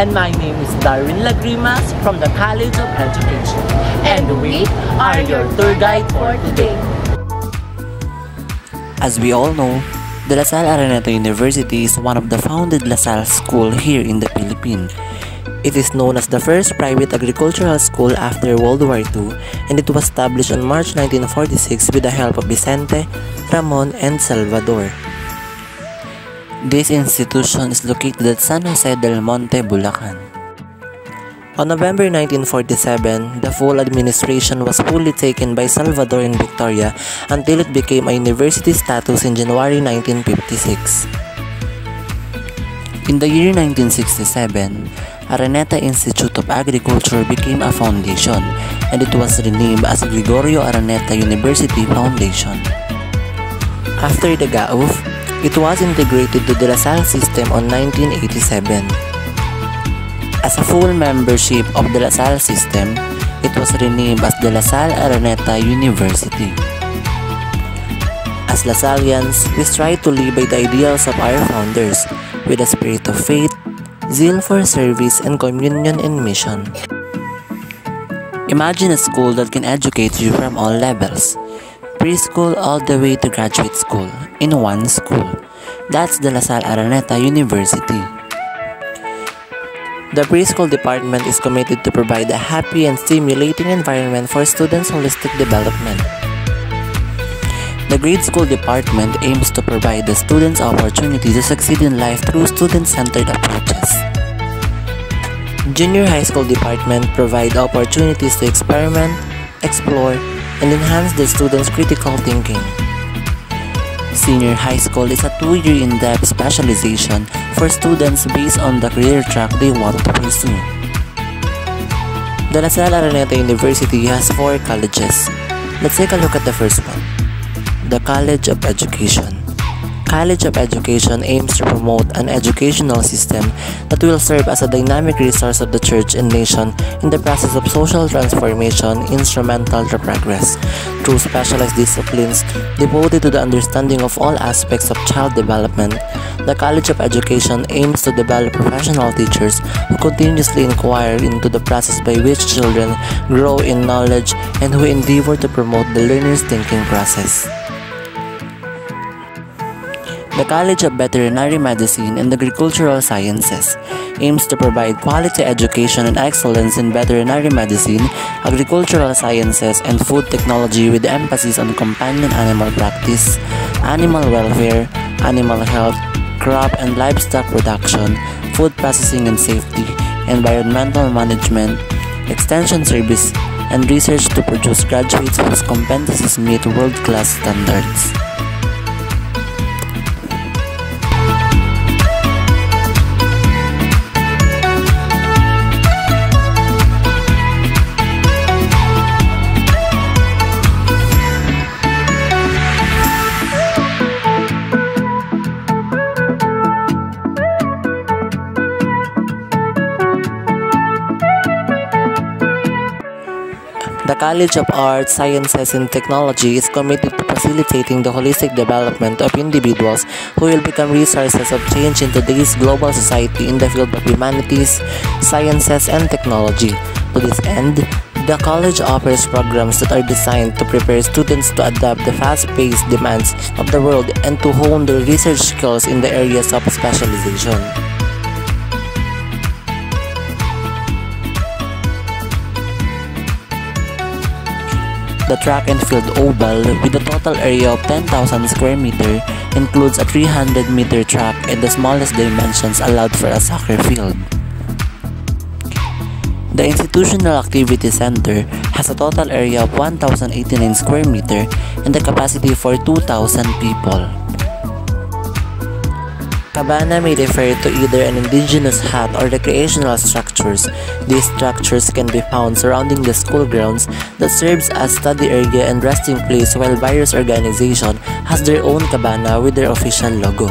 And my name is Darwin Lagrimas from the College of Education. And we are your tour guide for today. As we all know, the La Salle Araneta University is one of the founded La Salle school here in the Philippines. It is known as the first private agricultural school after World War II and it was established on March 1946 with the help of Vicente, Ramon, and Salvador. This institution is located at San Jose del Monte, Bulacan. On November 1947, the full administration was fully taken by Salvador and Victoria until it became a university status in January 1956. In the year 1967, Araneta Institute of Agriculture became a foundation and it was renamed as Gregorio Araneta University Foundation. After the GAUF, it was integrated to the La Salle system on 1987. As a full membership of the La Salle system, it was renamed as the La Salle Araneta University. As Lasallians, we strive to live by the ideals of our founders with a spirit of faith, zeal for service, and communion in mission. Imagine a school that can educate you from all levels, preschool all the way to graduate school, in one school. That's the La Salle Araneta University. The preschool department is committed to provide a happy and stimulating environment for students' holistic development. The grade school department aims to provide the students opportunity to succeed in life through student-centered approaches. Junior high school department provide opportunities to experiment, explore, and enhance the students' critical thinking. Senior high school is a two-year in-depth specialization for students based on the career track they want to pursue. The La Salle Araneta University has four colleges. Let's take a look at the first one. The College of Education. College of Education aims to promote an educational system that will serve as a dynamic resource of the church and nation in the process of social transformation instrumental to progress. Through specialized disciplines devoted to the understanding of all aspects of child development, the College of Education aims to develop professional teachers who continuously inquire into the process by which children grow in knowledge and who endeavor to promote the learner's thinking process. The College of Veterinary Medicine and Agricultural Sciences aims to provide quality education and excellence in veterinary medicine, agricultural sciences, and food technology with emphasis on companion animal practice, animal welfare, animal health, crop and livestock production, food processing and safety, environmental management, extension service, and research to produce graduates whose competencies meet world-class standards. The College of Arts, Sciences, and Technology is committed to facilitating the holistic development of individuals who will become resources of change in today's global society in the field of humanities, sciences, and technology. To this end, the college offers programs that are designed to prepare students to adapt the fast-paced demands of the world and to hone their research skills in the areas of specialization. The track and field oval with a total area of 10,000 square meter includes a 300 meter track and the smallest dimensions allowed for a soccer field. The Institutional Activity Center has a total area of 1,089 square meter and the capacity for 2,000 people. Cabana may refer to either an indigenous hut or recreational structures. These structures can be found surrounding the school grounds that serves as study area and resting place while various organization has their own cabana with their official logo.